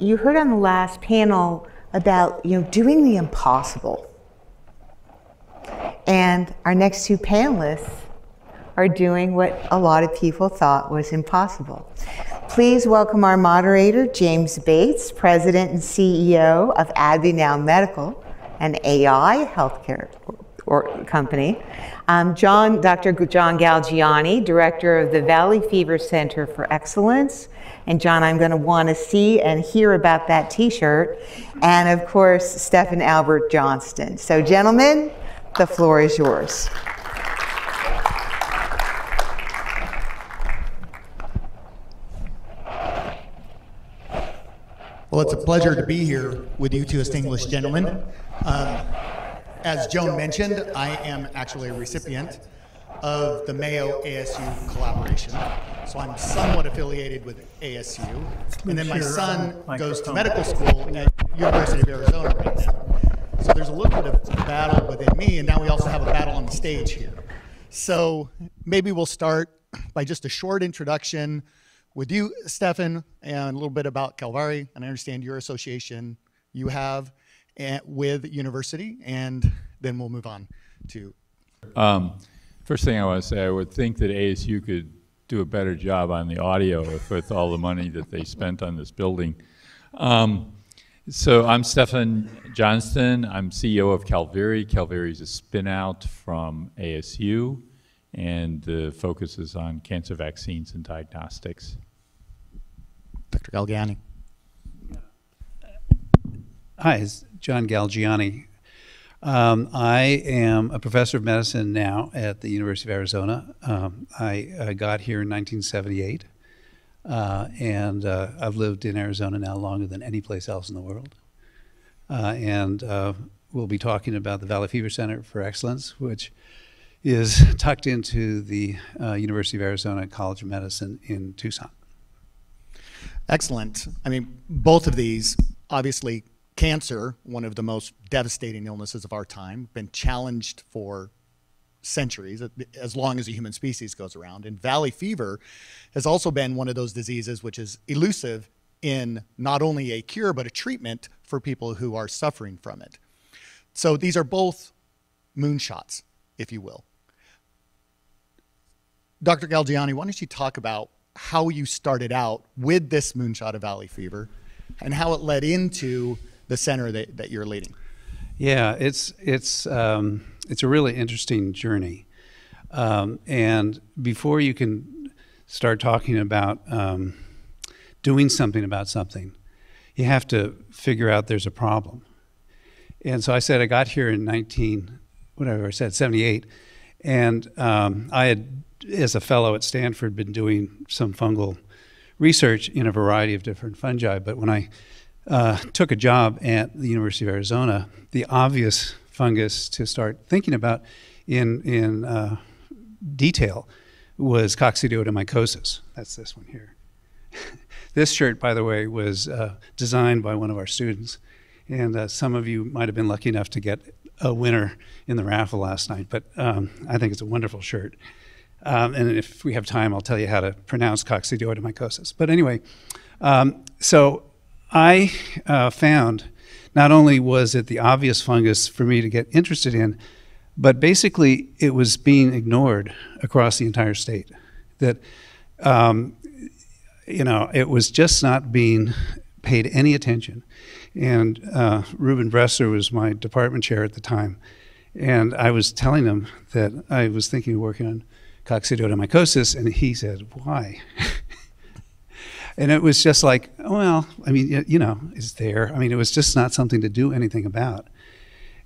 you heard on the last panel about you know doing the impossible. And our next two panelists are doing what a lot of people thought was impossible. Please welcome our moderator, James Bates, President and CEO of AdviNow Medical, an AI healthcare or company. Um, John, Dr. John Galgiani, Director of the Valley Fever Center for Excellence. And John, I'm going to want to see and hear about that t-shirt. And of course, Stephen Albert Johnston. So gentlemen, the floor is yours. Well, it's a pleasure to be here with you two distinguished gentlemen. Um, as Joan mentioned, I am actually a recipient of the Mayo ASU collaboration. So I'm somewhat affiliated with ASU. And then my son goes to medical school at University of Arizona right now. So there's a little bit of battle within me, and now we also have a battle on the stage here. So maybe we'll start by just a short introduction with you, Stephan, and a little bit about Calviri. And I understand your association you have eh, with university, and then we'll move on to. Um, first thing I want to say, I would think that ASU could do a better job on the audio with all the money that they spent on this building. Um, so I'm Stephan Johnston. I'm CEO of Calviri. Calviri is a spinout from ASU, and the focus is on cancer vaccines and diagnostics. Dr. Galgiani. Hi, it's John Galgiani. Um, I am a professor of medicine now at the University of Arizona. Um, I, I, got here in 1978. Uh, and uh, I've lived in Arizona now longer than any place else in the world. Uh, and uh, we'll be talking about the Valley Fever Center for Excellence, which is tucked into the uh, University of Arizona College of Medicine in Tucson. Excellent. I mean, both of these, obviously, cancer, one of the most devastating illnesses of our time, been challenged for centuries, as long as the human species goes around. And valley fever has also been one of those diseases which is elusive in not only a cure, but a treatment for people who are suffering from it. So these are both moonshots, if you will. Dr. Galgiani, why don't you talk about how you started out with this moonshot of valley fever and how it led into the center that, that you're leading? Yeah, it's, it's, um, it's a really interesting journey. Um, and before you can start talking about um, doing something about something, you have to figure out there's a problem. And so I said I got here in 19, whatever I said, 78, and um, I had, as a fellow at Stanford, been doing some fungal research in a variety of different fungi. But when I uh, took a job at the University of Arizona, the obvious fungus to start thinking about in, in uh, detail was coccidioidomycosis. That's this one here. this shirt, by the way, was uh, designed by one of our students. And uh, some of you might have been lucky enough to get a winner in the raffle last night, but um, I think it's a wonderful shirt. Um, and if we have time, I'll tell you how to pronounce coccidioidomycosis. But anyway, um, so I uh, found not only was it the obvious fungus for me to get interested in, but basically it was being ignored across the entire state. That, um, you know, it was just not being paid any attention. And uh, Ruben Bresser was my department chair at the time. And I was telling him that I was thinking of working on coccidioidomycosis, and he said, Why? And it was just like, well, I mean, you know, it's there. I mean, it was just not something to do anything about.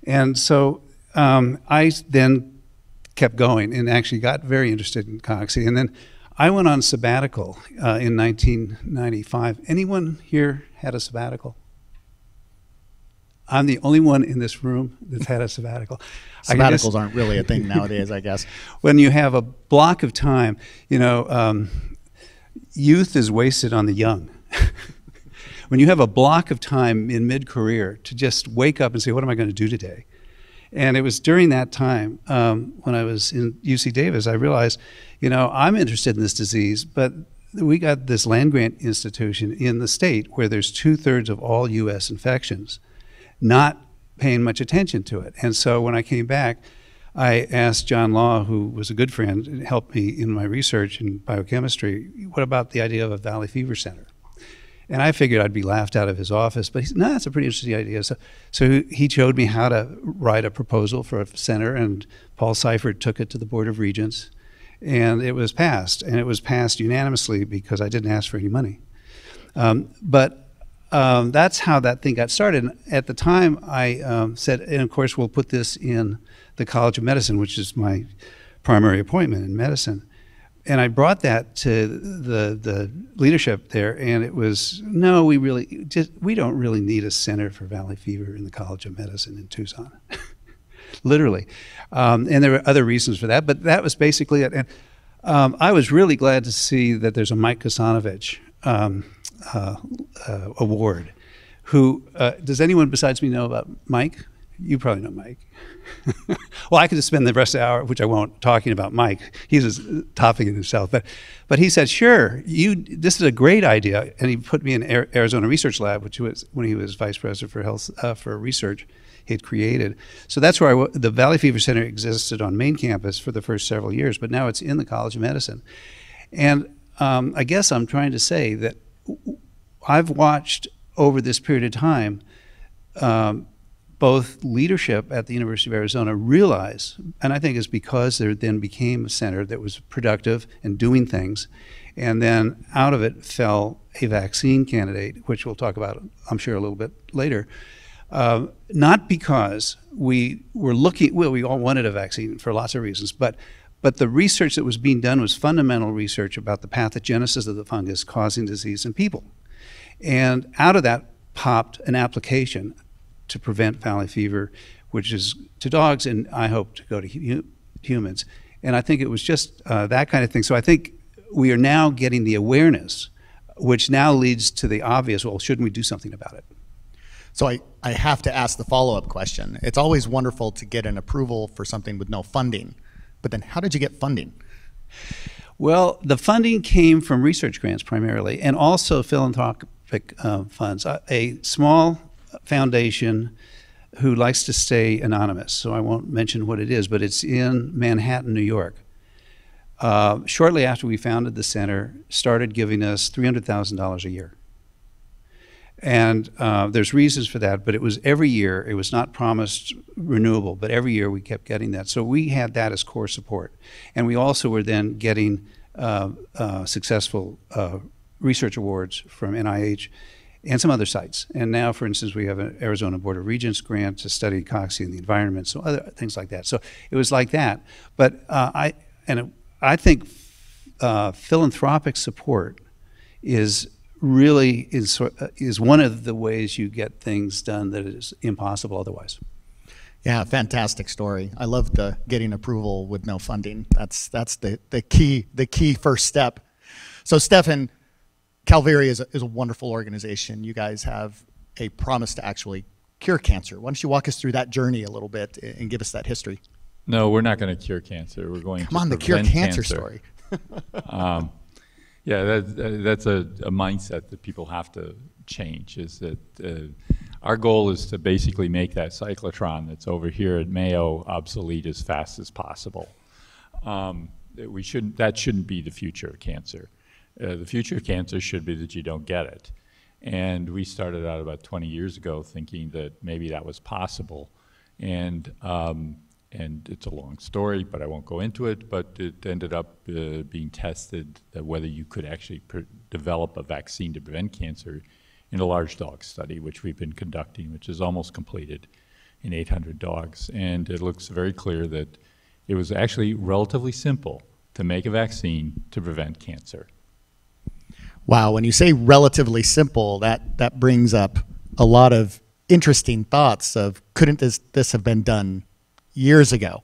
And so um, I then kept going and actually got very interested in cocci. And then I went on sabbatical uh, in 1995. Anyone here had a sabbatical? I'm the only one in this room that's had a sabbatical. Sabbaticals just, aren't really a thing nowadays, I guess. when you have a block of time, you know, um, youth is wasted on the young. when you have a block of time in mid career to just wake up and say, What am I going to do today? And it was during that time um, when I was in UC Davis, I realized, you know, I'm interested in this disease, but we got this land grant institution in the state where there's two thirds of all U.S. infections, not paying much attention to it. And so when I came back, I asked John Law, who was a good friend and helped me in my research in biochemistry, what about the idea of a Valley Fever Center? And I figured I'd be laughed out of his office, but he said, no, that's a pretty interesting idea. So, so he showed me how to write a proposal for a center, and Paul Seifert took it to the Board of Regents, and it was passed. And it was passed unanimously because I didn't ask for any money. Um, but um, that's how that thing got started. And at the time, I um, said, and of course, we'll put this in the College of Medicine, which is my primary appointment in medicine. And I brought that to the the leadership there, and it was no, we really just we don't really need a center for valley fever in the College of Medicine in Tucson, literally. Um, and there were other reasons for that, but that was basically it. And um, I was really glad to see that there's a Mike Cusanovich um, uh, uh, award. Who uh, does anyone besides me know about Mike? You probably know Mike. well, I could just spend the rest of the hour, which I won't, talking about Mike. He's a topic in himself. But, but he said, sure, you, this is a great idea. And he put me in Arizona Research Lab, which was when he was vice president for health uh, for research he had created. So that's where I, the Valley Fever Center existed on main campus for the first several years, but now it's in the College of Medicine. And um, I guess I'm trying to say that I've watched over this period of time um, both leadership at the University of Arizona realize, and I think it's because there then became a center that was productive and doing things, and then out of it fell a vaccine candidate, which we'll talk about, I'm sure, a little bit later. Uh, not because we were looking, well, we all wanted a vaccine for lots of reasons, but but the research that was being done was fundamental research about the pathogenesis of the fungus causing disease in people. And out of that popped an application to prevent valley fever, which is to dogs, and I hope to go to hu humans. And I think it was just uh, that kind of thing. So I think we are now getting the awareness, which now leads to the obvious well, shouldn't we do something about it? So I, I have to ask the follow up question. It's always wonderful to get an approval for something with no funding, but then how did you get funding? Well, the funding came from research grants primarily, and also philanthropic uh, funds. A small foundation who likes to stay anonymous, so I won't mention what it is, but it's in Manhattan, New York. Uh, shortly after we founded the center, started giving us $300,000 a year. And uh, there's reasons for that, but it was every year. It was not promised renewable, but every year we kept getting that. So we had that as core support. And we also were then getting uh, uh, successful uh, research awards from NIH and some other sites. And now, for instance, we have an Arizona Board of Regents grant to study cocci and the environment, so other things like that. So it was like that. But uh, I and it, I think uh, philanthropic support is really is is one of the ways you get things done that is impossible otherwise. Yeah, fantastic story. I love the getting approval with no funding. That's that's the the key the key first step. So, Stefan Calviri is a, is a wonderful organization. You guys have a promise to actually cure cancer. Why don't you walk us through that journey a little bit and give us that history? No, we're not going to cure cancer. We're going to Come to on, the cure cancer, cancer. story. um, yeah, that, that's a, a, mindset that people have to change. Is that uh, our goal is to basically make that cyclotron that's over here at Mayo obsolete as fast as possible. Um, we shouldn't. That shouldn't be the future of cancer. Uh, the future of cancer should be that you don't get it. And we started out about 20 years ago thinking that maybe that was possible. And, um, and it's a long story, but I won't go into it. But it ended up uh, being tested whether you could actually develop a vaccine to prevent cancer in a large dog study, which we've been conducting, which is almost completed in 800 dogs. And it looks very clear that it was actually relatively simple to make a vaccine to prevent cancer. Wow, when you say relatively simple, that that brings up a lot of interesting thoughts of couldn't this this have been done years ago?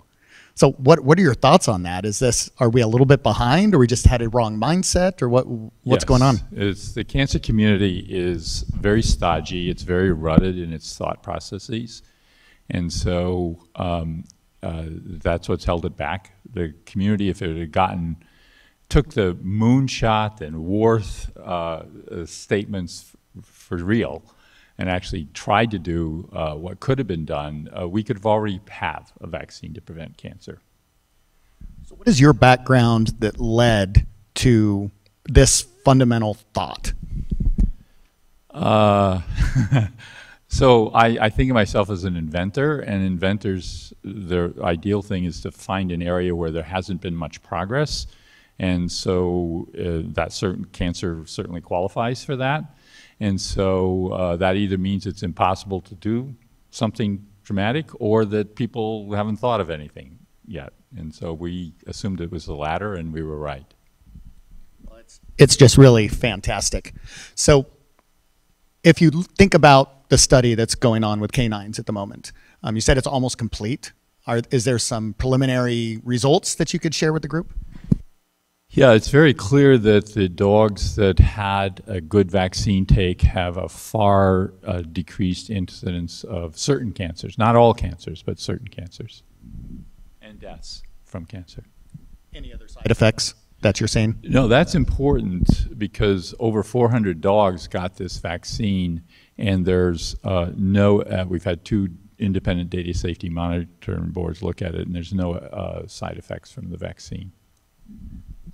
So what what are your thoughts on that? Is this are we a little bit behind or we just had a wrong mindset or what what's yes. going on? It's the cancer community is very stodgy, it's very rutted in its thought processes. And so um, uh, that's what's held it back. The community, if it had gotten took the moonshot and Worth uh, statements for real and actually tried to do uh, what could have been done, uh, we could have already have a vaccine to prevent cancer. So what is your background that led to this fundamental thought? Uh, so I, I think of myself as an inventor, and inventors, their ideal thing is to find an area where there hasn't been much progress, and so uh, that certain cancer certainly qualifies for that. And so uh, that either means it's impossible to do something dramatic, or that people haven't thought of anything yet. And so we assumed it was the latter, and we were right. It's just really fantastic. So if you think about the study that's going on with canines at the moment, um, you said it's almost complete. Are, is there some preliminary results that you could share with the group? Yeah, it's very clear that the dogs that had a good vaccine take have a far uh, decreased incidence of certain cancers, not all cancers, but certain cancers, and deaths from cancer. Any other side effects that you're saying? No, that's important because over 400 dogs got this vaccine, and there's uh, no, uh, we've had two independent data safety monitoring boards look at it, and there's no uh, side effects from the vaccine.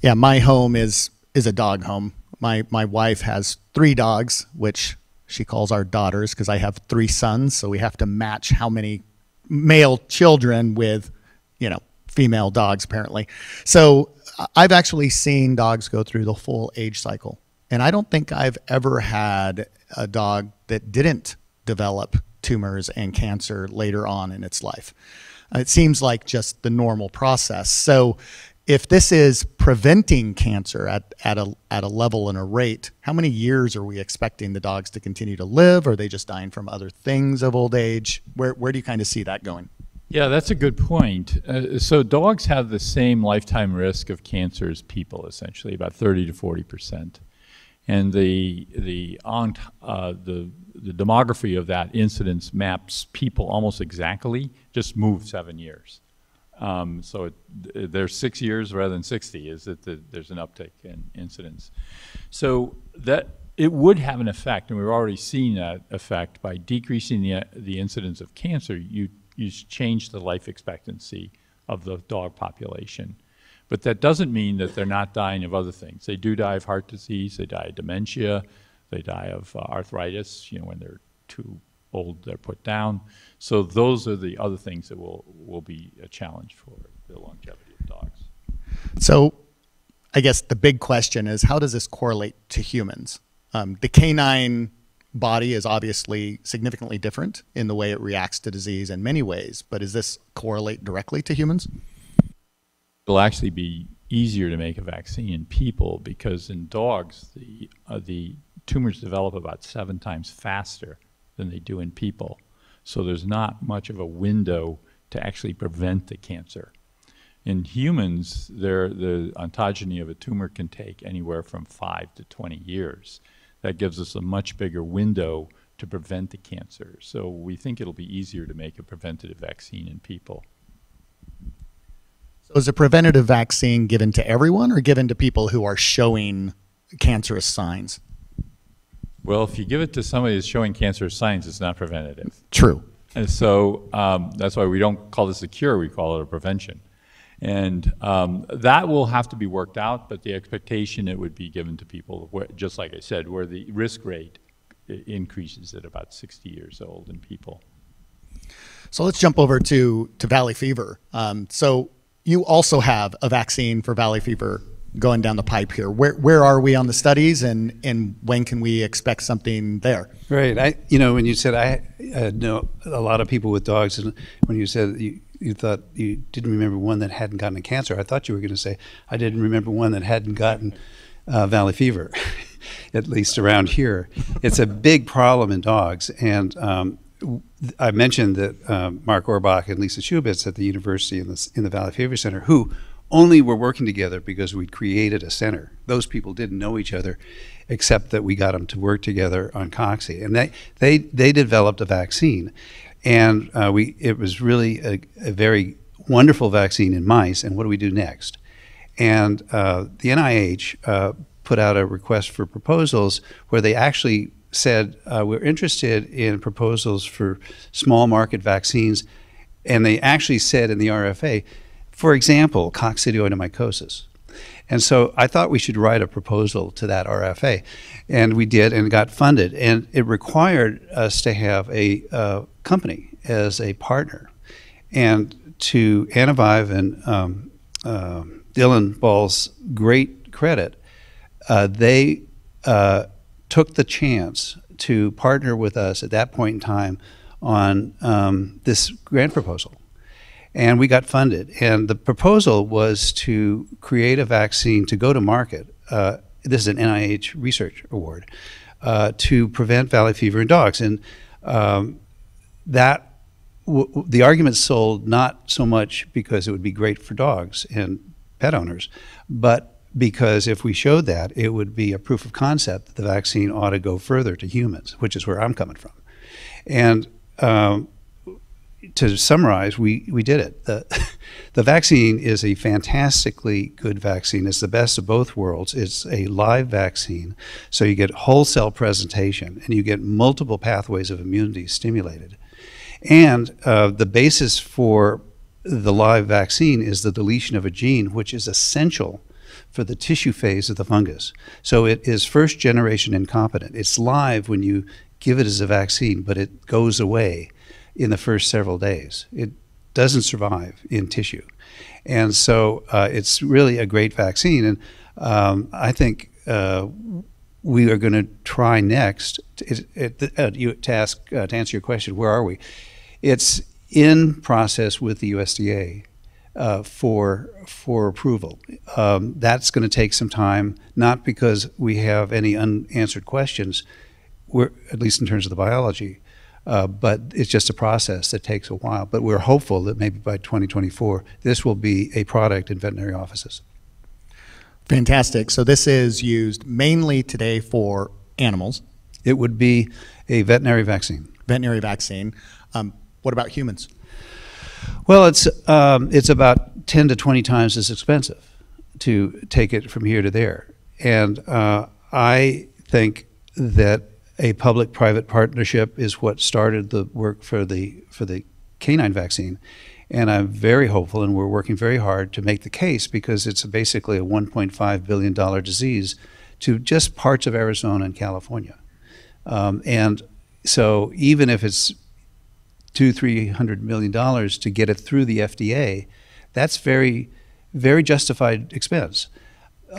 Yeah, my home is is a dog home. My my wife has three dogs, which she calls our daughters because I have three sons, so we have to match how many male children with, you know, female dogs apparently. So I've actually seen dogs go through the full age cycle. And I don't think I've ever had a dog that didn't develop tumors and cancer later on in its life. It seems like just the normal process. So if this is preventing cancer at, at, a, at a level and a rate, how many years are we expecting the dogs to continue to live? Are they just dying from other things of old age? Where, where do you kind of see that going? Yeah, that's a good point. Uh, so dogs have the same lifetime risk of cancer as people, essentially, about 30 to 40 percent. And the, the, uh, the, the demography of that incidence maps people almost exactly, just move seven years. Um, so it, there's six years rather than 60 is that the, there's an uptick in incidence. So that it would have an effect, and we've already seen that effect by decreasing the, the incidence of cancer. You you change the life expectancy of the dog population. But that doesn't mean that they're not dying of other things. They do die of heart disease, they die of dementia, they die of uh, arthritis, you know, when they're too old, they're put down. So those are the other things that will, will be a challenge for the longevity of dogs. So I guess the big question is how does this correlate to humans? Um, the canine body is obviously significantly different in the way it reacts to disease in many ways, but does this correlate directly to humans? It'll actually be easier to make a vaccine in people because in dogs, the, uh, the tumors develop about seven times faster than they do in people. So there's not much of a window to actually prevent the cancer. In humans, the ontogeny of a tumor can take anywhere from 5 to 20 years that gives us a much bigger window to prevent the cancer. So we think it'll be easier to make a preventative vaccine in people. So is a preventative vaccine given to everyone or given to people who are showing cancerous signs? Well, if you give it to somebody who's showing cancerous signs, it's not preventative. True. And so um, that's why we don't call this a cure, we call it a prevention. And um, that will have to be worked out, but the expectation it would be given to people, where, just like I said, where the risk rate increases at about 60 years old in people. So let's jump over to, to valley fever. Um, so you also have a vaccine for valley fever going down the pipe here. Where, where are we on the studies and, and when can we expect something there? Right. I, you know, when you said I, I know a lot of people with dogs, and when you said you, you thought you didn't remember one that hadn't gotten a cancer. I thought you were going to say I didn't remember one that hadn't gotten uh, valley fever, at least around here. It's a big problem in dogs, and um, I mentioned that um, Marc Orbach and Lisa Shubitz at the university in the, in the Valley Fever Center, who only were working together because we'd created a center. Those people didn't know each other, except that we got them to work together on Coxsackie, and they they they developed a vaccine and uh, we it was really a, a, very wonderful vaccine in mice. And what do we do next? And uh, the NIH uh, put out a request for proposals where they actually said, uh, We're interested in proposals for small market vaccines. And they actually said in the RFA, for example, coccidioidomycosis. And so I thought we should write a proposal to that RFA. And we did and got funded. And it required us to have a uh, company as a partner. And to Anivive and um, uh, Dylan Ball's great credit, uh, they uh, took the chance to partner with us at that point in time on um, this grant proposal and we got funded. And the proposal was to create a vaccine to go to market. Uh, this is an NIH research award uh, to prevent valley fever in dogs, and um, that the argument sold not so much because it would be great for dogs and pet owners, but because if we showed that, it would be a proof of concept that the vaccine ought to go further to humans, which is where I'm coming from. And um, to summarize, we, we did it. The, the vaccine is a fantastically good vaccine. It's the best of both worlds. It's a live vaccine, so you get whole cell presentation and you get multiple pathways of immunity stimulated. And uh, the basis for the live vaccine is the deletion of a gene, which is essential for the tissue phase of the fungus. So it is first generation incompetent. It's live when you give it as a vaccine, but it goes away in the first several days. It doesn't survive in tissue. And so uh, it's really a great vaccine. And um, I think uh, we are going to try next to, uh, to, ask, uh, to answer your question, where are we? It's in process with the USDA. Uh, for for approval. Um, that's going to take some time, not because we have any unanswered questions, we're, at least in terms of the biology, uh, but it's just a process that takes a while. But we're hopeful that maybe by 2024, this will be a product in veterinary offices. Fantastic. So this is used mainly today for animals. It would be a veterinary vaccine. Veterinary vaccine. Um, what about humans? Well, it's um, it's about 10 to 20 times as expensive to take it from here to there, and uh, I think that a public-private partnership is what started the work for the for the canine vaccine. And I'm very hopeful, and we're working very hard to make the case because it's basically a 1.5 billion dollar disease to just parts of Arizona and California. Um, and so even if it's two, three hundred million dollars to get it through the FDA, that's very, very justified expense.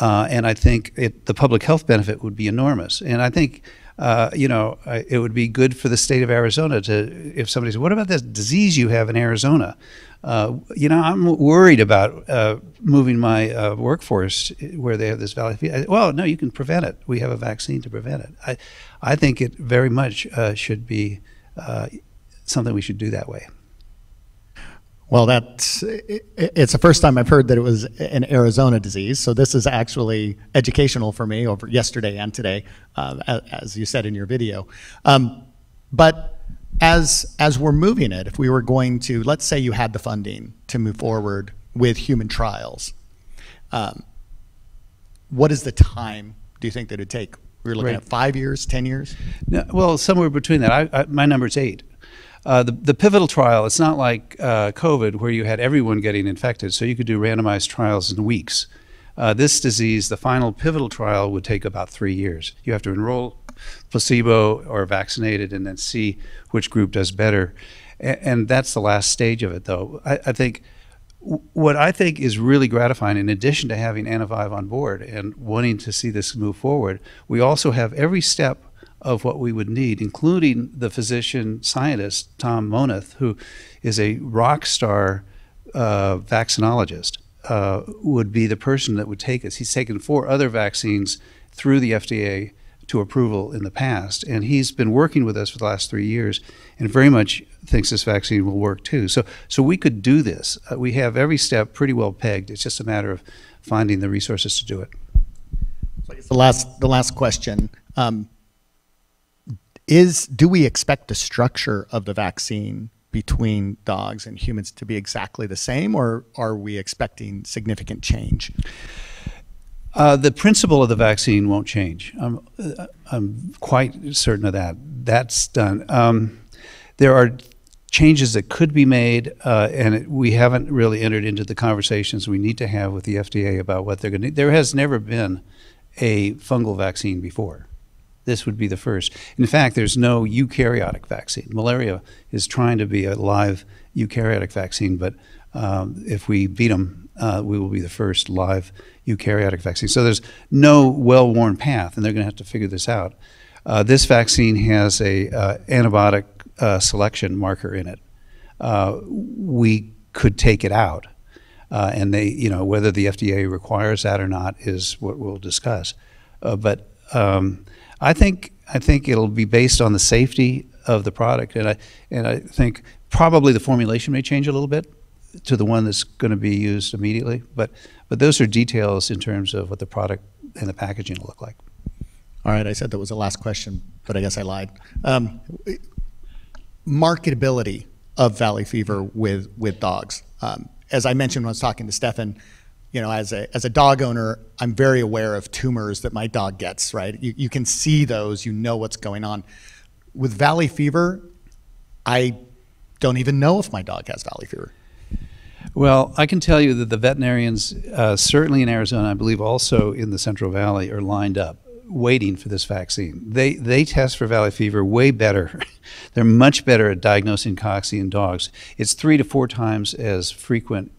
Uh, and I think it, the public health benefit would be enormous. And I think uh, you know, it would be good for the state of Arizona to, if somebody says, what about this disease you have in Arizona? Uh, you know, I'm worried about uh, moving my uh, workforce where they have this valley fever. Well, no, you can prevent it. We have a vaccine to prevent it. I, I think it very much uh, should be something we should do that way. Well, that's it's the first time I've heard that it was an Arizona disease. So this is actually educational for me over yesterday and today, uh, as you said in your video. Um, but as as we're moving it, if we were going to, let's say you had the funding to move forward with human trials, um, what is the time do you think that it'd take? We are looking right. at five years, ten years. No, well, somewhere between that. I, I, my number is eight. Uh, the, the pivotal trial, it's not like uh, COVID where you had everyone getting infected, so you could do randomized trials in weeks. Uh, this disease, the final pivotal trial would take about three years. You have to enroll placebo or vaccinated and then see which group does better. And, and that's the last stage of it, though. I, I think what I think is really gratifying, in addition to having Anivive on board and wanting to see this move forward, we also have every step of what we would need, including the physician scientist, Tom Monath, who is a rock star uh, vaccinologist, uh, would be the person that would take us. He's taken four other vaccines through the FDA to approval in the past, and he's been working with us for the last three years, and very much thinks this vaccine will work too. So, so we could do this. Uh, we have every step pretty well pegged. It's just a matter of finding the resources to do it. So the last, the last question. Um, is do we expect the structure of the vaccine between dogs and humans to be exactly the same, or are we expecting significant change? Uh, the principle of the vaccine won't change. I'm, uh, I'm quite certain of that. That's done. Um, there are changes that could be made, uh, and it, we haven't really entered into the conversations we need to have with the FDA about what they're going to. There has never been a fungal vaccine before. This would be the first. In fact, there's no eukaryotic vaccine. Malaria is trying to be a live eukaryotic vaccine, but um, if we beat them, uh, we will be the first live eukaryotic vaccine. So there's no well-worn path, and they're going to have to figure this out. Uh, this vaccine has a uh, antibiotic uh, selection marker in it. Uh, we could take it out, uh, and they, you know, whether the FDA requires that or not is what we'll discuss. but um, I think I think it'll be based on the safety of the product, and I and I think probably the formulation may change a little bit to the one that's going to be used immediately. But but those are details in terms of what the product and the packaging will look like. All right, I said that was the last question, but I guess I lied. Um, marketability of Valley Fever with with dogs. Um, as I mentioned when I was talking to Stefan, you know, as a, as a dog owner, I'm very aware of tumors that my dog gets, right? You, you can see those, you know what's going on. With valley fever, I don't even know if my dog has valley fever. Well, I can tell you that the veterinarians, uh, certainly in Arizona, I believe also in the Central Valley, are lined up waiting for this vaccine. They they test for valley fever way better. They're much better at diagnosing cocci in dogs. It's three to four times as frequent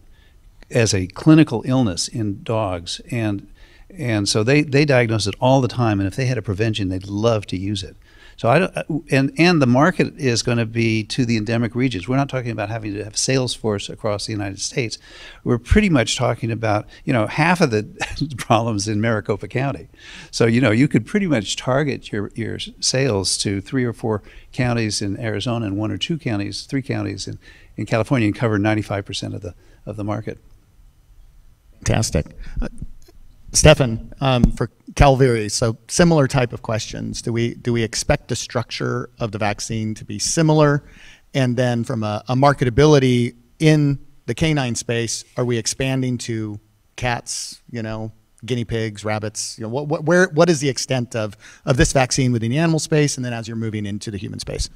as a clinical illness in dogs, and and so they they diagnose it all the time. And if they had a prevention, they'd love to use it. So I don't, uh, and and the market is going to be to the endemic regions. We're not talking about having to have sales force across the United States. We're pretty much talking about you know half of the problems in Maricopa County. So you know you could pretty much target your your sales to three or four counties in Arizona and one or two counties, three counties in in California, and cover 95 percent of the of the market. Fantastic. Uh, Stefan, um, for Calviri, so similar type of questions. Do we do we expect the structure of the vaccine to be similar? And then from a, a marketability in the canine space, are we expanding to cats, you know, guinea pigs, rabbits? You know, what, what, where, what is the extent of, of this vaccine within the animal space and then as you're moving into the human space?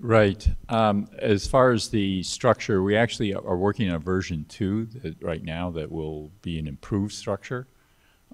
Right. Um, as far as the structure, we actually are working on a version two right now that will be an improved structure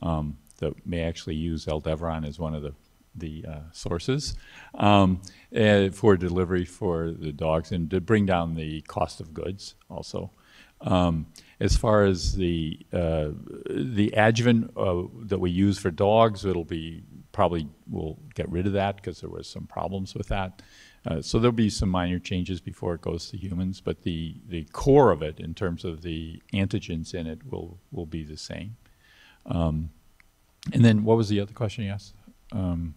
um, that may actually use Aldevron as one of the the uh, sources um, uh, for delivery for the dogs and to bring down the cost of goods also. Um, as far as the uh, the adjuvant uh, that we use for dogs, it'll be probably we'll get rid of that because there was some problems with that. Uh, so there'll be some minor changes before it goes to humans, but the, the core of it, in terms of the antigens in it, will will be the same. Um, and then what was the other question you asked? Um,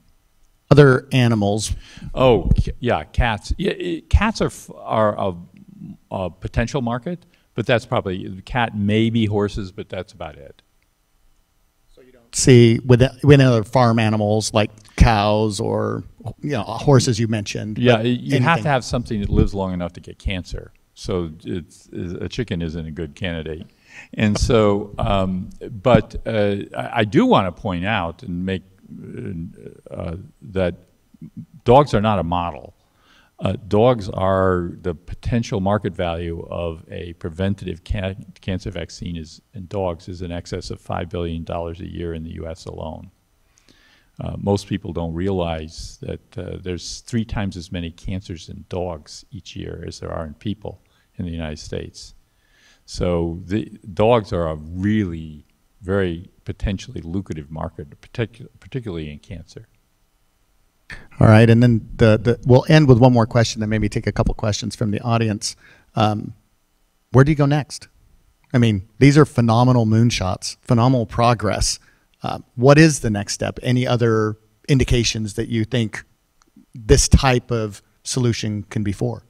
Other animals. oh, yeah, cats. Yeah, it, cats are are a, a potential market, but that's probably the cat, maybe horses, but that's about it. See with with other farm animals like cows or you know horses you mentioned. Yeah, you have to have something that lives long enough to get cancer. So it's, a chicken isn't a good candidate. And so, um, but uh, I, I do want to point out and make uh, that dogs are not a model. Uh, dogs are the potential market value of a preventative ca cancer vaccine is in dogs is in excess of five billion dollars a year in the U.S. alone. Uh, most people don't realize that uh, there's three times as many cancers in dogs each year as there are in people in the United States. So the dogs are a really very potentially lucrative market, particu particularly in cancer. All right, and then the, the we'll end with one more question, then maybe take a couple questions from the audience. Um, where do you go next? I mean, these are phenomenal moonshots, phenomenal progress. Uh, what is the next step? Any other indications that you think this type of solution can be for?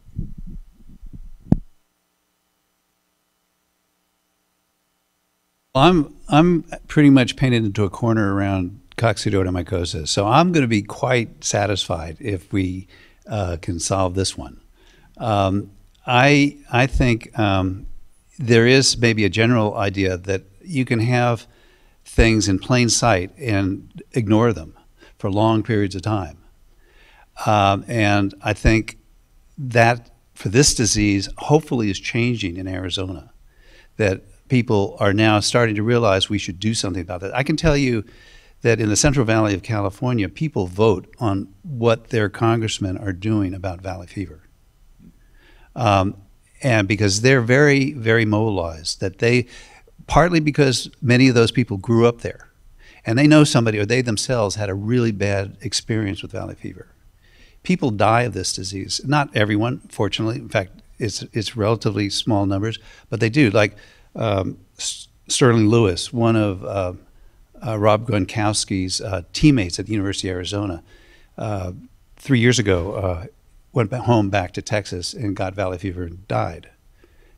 I'm I'm pretty much painted into a corner around coccidioidomycosis, so I'm going to be quite satisfied if we uh, can solve this one. Um, I I think um, there is maybe a general idea that you can have things in plain sight and ignore them for long periods of time, um, and I think that for this disease, hopefully, is changing in Arizona. That people are now starting to realize we should do something about that. I can tell you that in the Central Valley of California, people vote on what their congressmen are doing about valley fever. Um, and because they're very, very mobilized, that they, partly because many of those people grew up there and they know somebody or they themselves had a really bad experience with valley fever. People die of this disease. Not everyone, fortunately. In fact, it's, it's relatively small numbers, but they do. Like um, Sterling Lewis, one of uh, uh, Rob Gronkowski's uh, teammates at the University of Arizona, uh, three years ago uh, went home back to Texas and got valley fever and died.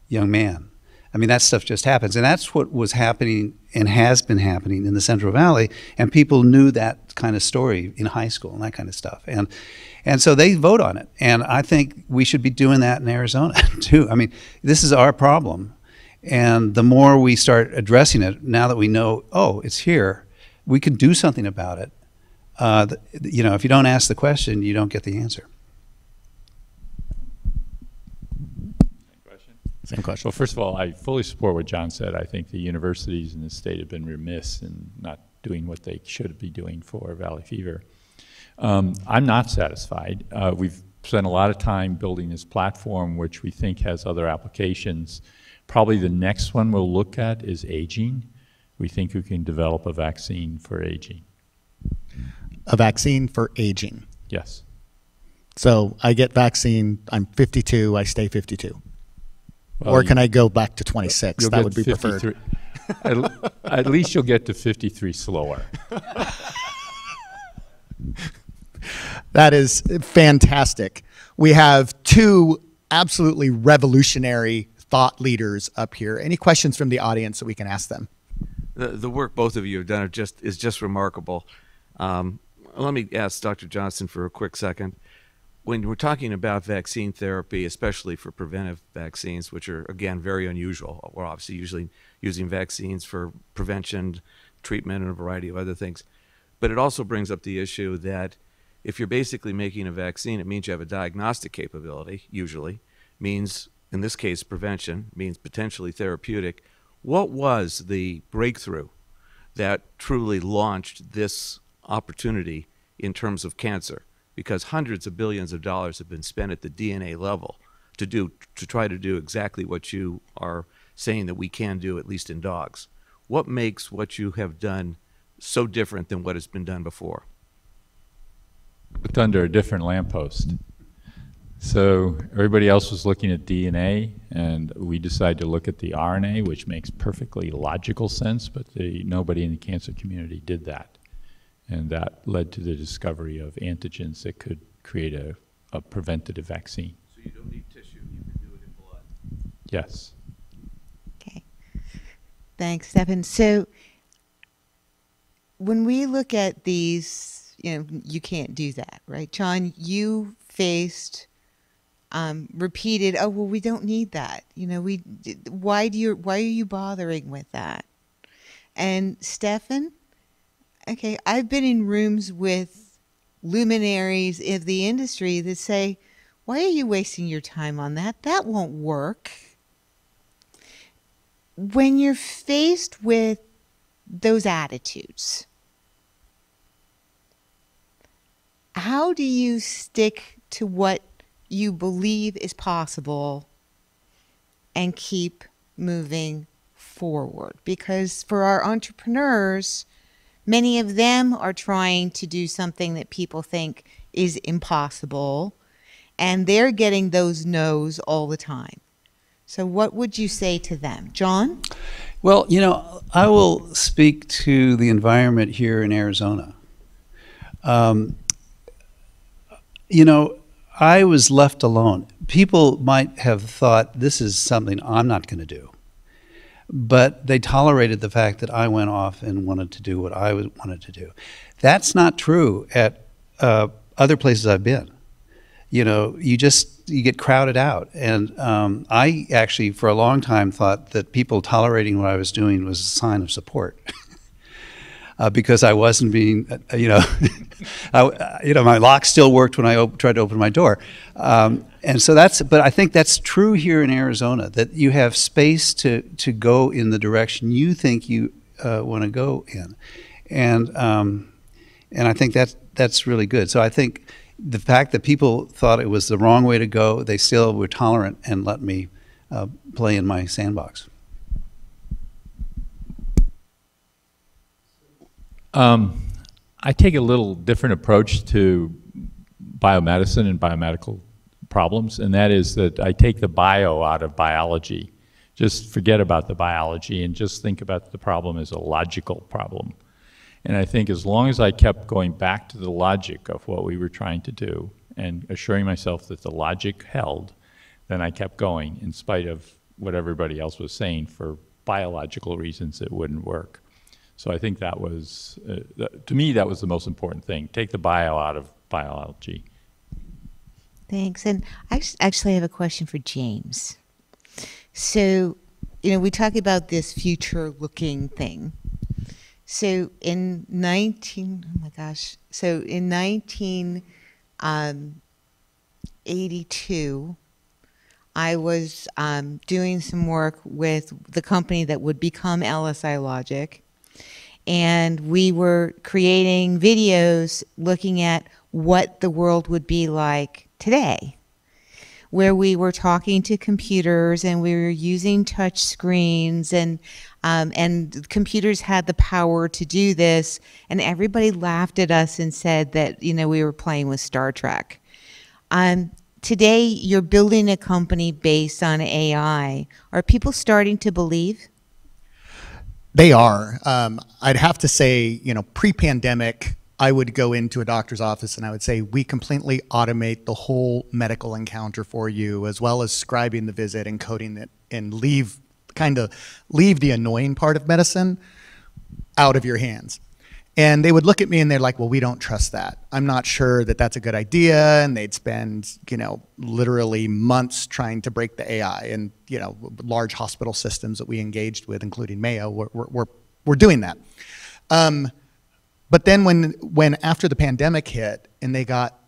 Young man. I mean, that stuff just happens. And that's what was happening and has been happening in the Central Valley. And people knew that kind of story in high school and that kind of stuff. And, and so they vote on it. And I think we should be doing that in Arizona too. I mean, this is our problem. And the more we start addressing it, now that we know, oh, it's here, we can do something about it. Uh, you know, if you don't ask the question, you don't get the answer. Same question. Well, first of all, I fully support what John said. I think the universities in the state have been remiss in not doing what they should be doing for valley fever. Um, I'm not satisfied. Uh, we've spent a lot of time building this platform, which we think has other applications. Probably the next one we'll look at is aging. We think we can develop a vaccine for aging. A vaccine for aging. Yes. So I get vaccine. I'm 52. I stay 52. Well, or you- can I go back to 26? That would be 53 preferred. at, at least you'll get to 53 slower. That is fantastic. We have two absolutely revolutionary thought leaders up here. Any questions from the audience that we can ask them? the, the work both of you have done just is just remarkable. Um, let me ask Dr. Johnson for a quick second. When we're talking about vaccine therapy, especially for preventive vaccines, which are again very unusual, we're obviously usually using vaccines for prevention, treatment, and a variety of other things. But it also brings up the issue that if you're basically making a vaccine, it means you have a diagnostic capability, usually, means, in this case, prevention, means potentially therapeutic. What was the breakthrough that truly launched this opportunity in terms of cancer? Because hundreds of billions of dollars have been spent at the DNA level to do to try to do exactly what you are saying that we can do, at least in dogs. What makes what you have done so different than what has been done before? But under a different lamppost. So everybody else was looking at DNA, and we decided to look at the RNA, which makes perfectly logical sense, but the, nobody in the cancer community did that. And that led to the discovery of antigens that could create a, a preventative vaccine. So you don't need tissue, you can do it in blood. Yes. Okay. Thanks, Stephen. So when we look at these, you know, you can't do that, right? John, you faced um, repeated, oh, well, we don't need that. You know, we, why do you, why are you bothering with that? And Stefan, okay, I've been in rooms with luminaries of the industry that say, why are you wasting your time on that? That won't work when you're faced with those attitudes, how do you stick to what you believe is possible and keep moving forward? Because for our entrepreneurs, many of them are trying to do something that people think is impossible, and they're getting those no's all the time. So, what would you say to them, John? Well, you know, I will speak to the environment here in Arizona. Um, you know, I was left alone. People might have thought this is something I'm not going to do, but they tolerated the fact that I went off and wanted to do what I wanted to do. That's not true at uh, other places I've been. you know, you just you get crowded out. And um, I actually, for a long time, thought that people tolerating what I was doing was a sign of support. Uh, because I wasn't being, uh, you know, I, you know, my lock still worked when I op- tried to open my door, um, and so that's. But I think that's true here in Arizona that you have space to to go in the direction you think you uh, want to go in, and um, and I think that that's really good. So I think the fact that people thought it was the wrong way to go, they still were tolerant and let me uh, play in my sandbox. Um, I take a little different approach to biomedicine and biomedical problems, and that is that I take the bio out of biology. Just forget about the biology and just think about the problem as a logical problem. And I think as long as I kept going back to the logic of what we were trying to do and assuring myself that the logic held, then I kept going in spite of what everybody else was saying for biological reasons it wouldn't work. So I think that was, uh, to me, that was the most important thing. Take the bio out of biology. Thanks. And I actually have a question for James. So, you know, we talk about this future looking thing. So in 19, oh my gosh, so in 1982, um, I was um, doing some work with the company that would become LSI Logic and we were creating videos looking at what the world would be like today where we were talking to computers and we were using touch screens and um, and computers had the power to do this and everybody laughed at us and said that you know we were playing with Star Trek. Um, today you're building a company based on AI. Are people starting to believe? They are. Um, I'd have to say, you know, pre-pandemic, I would go into a doctor's office and I would say, we completely automate the whole medical encounter for you, as well as scribing the visit and coding it, and leave kind of leave the annoying part of medicine out of your hands. And they would look at me and they're like, well, we don't trust that. I'm not sure that that's a good idea. And they'd spend, you know, literally months trying to break the AI. And, you know, large hospital systems that we engaged with, including Mayo, we're, we're, we're doing that. Um, but then when, when after the pandemic hit and they got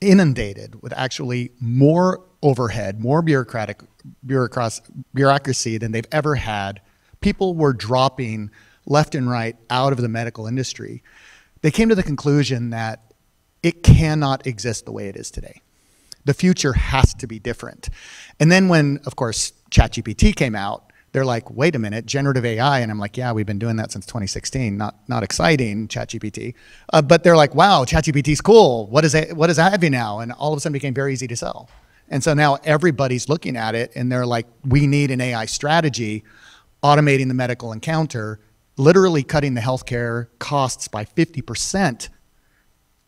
inundated with actually more overhead, more bureaucratic bureaucracy than they've ever had, people were dropping left and right out of the medical industry, they came to the conclusion that it cannot exist the way it is today. The future has to be different. And then when, of course, ChatGPT came out, they're like, wait a minute, generative AI. And I'm like, yeah, we've been doing that since 2016. Not, not exciting, ChatGPT. Uh, but they're like, wow, ChatGPT's cool. What is, it, what is that AdviNow? And all of a sudden became very easy to sell. And so now everybody's looking at it and they're like, we need an AI strategy, automating the medical encounter literally cutting the healthcare costs by 50%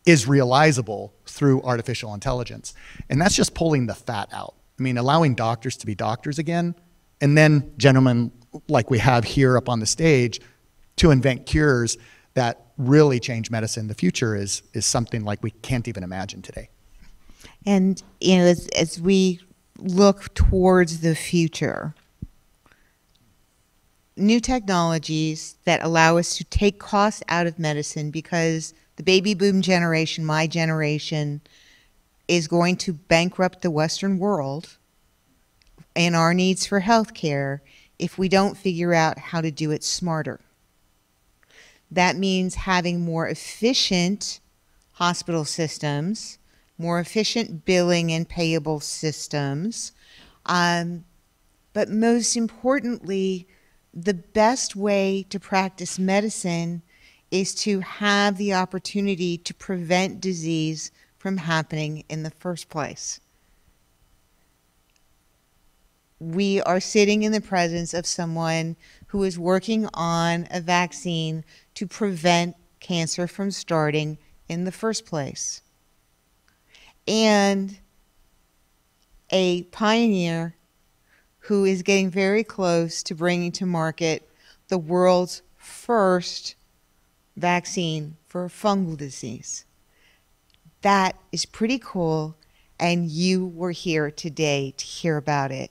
is realizable through artificial intelligence. And that's just pulling the fat out. I mean, allowing doctors to be doctors again, and then gentlemen like we have here up on the stage to invent cures that really change medicine in the future is, is something like we can't even imagine today. And you know, as, as we look towards the future, new technologies that allow us to take costs out of medicine because the baby boom generation, my generation, is going to bankrupt the Western world and our needs for health care if we don't figure out how to do it smarter. That means having more efficient hospital systems, more efficient billing and payable systems, um, but most importantly, the best way to practice medicine is to have the opportunity to prevent disease from happening in the first place. We are sitting in the presence of someone who is working on a vaccine to prevent cancer from starting in the first place. And a pioneer who is getting very close to bringing to market the world's first vaccine for fungal disease. That is pretty cool. and you were here today to hear about it.